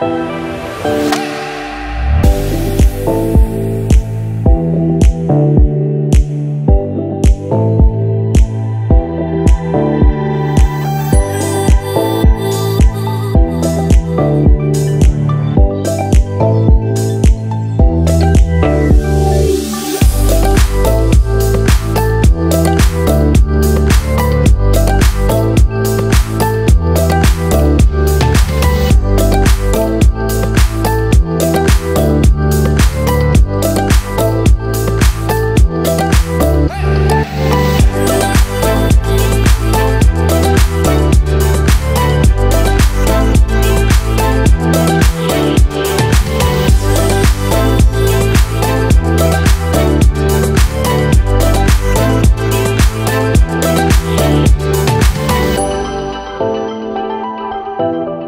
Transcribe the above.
Música Música